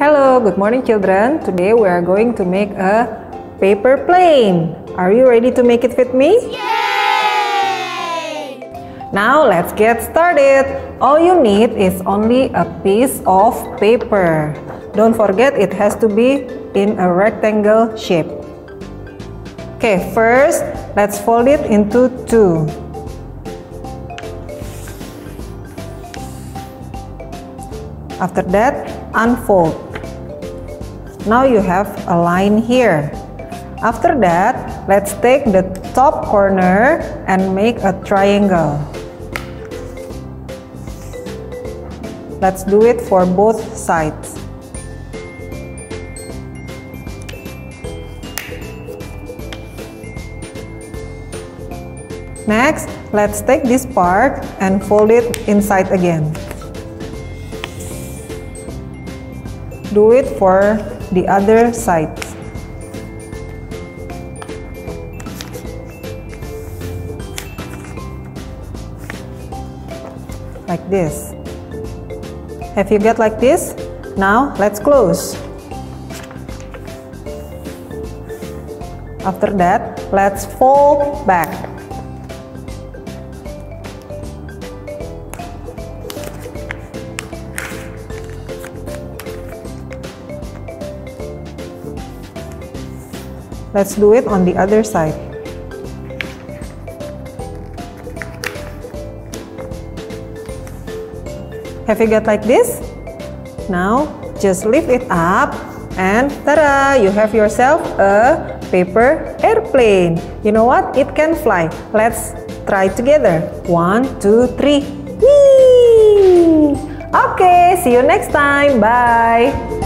Hello, good morning children. Today we are going to make a paper plane. Are you ready to make it with me? Yay! Now let's get started. All you need is only a piece of paper. Don't forget it has to be in a rectangle shape. Okay, first let's fold it into two. After that, unfold. Now you have a line here. After that, let's take the top corner and make a triangle. Let's do it for both sides. Next, let's take this part and fold it inside again. Do it for the other side. Like this. Have you got like this? Now let's close. After that, let's fold back. Let's do it on the other side. Have you got like this? Now, just lift it up and ta-da! You have yourself a paper airplane. You know what? It can fly. Let's try together. One, two, three. Whee! Okay, see you next time. Bye.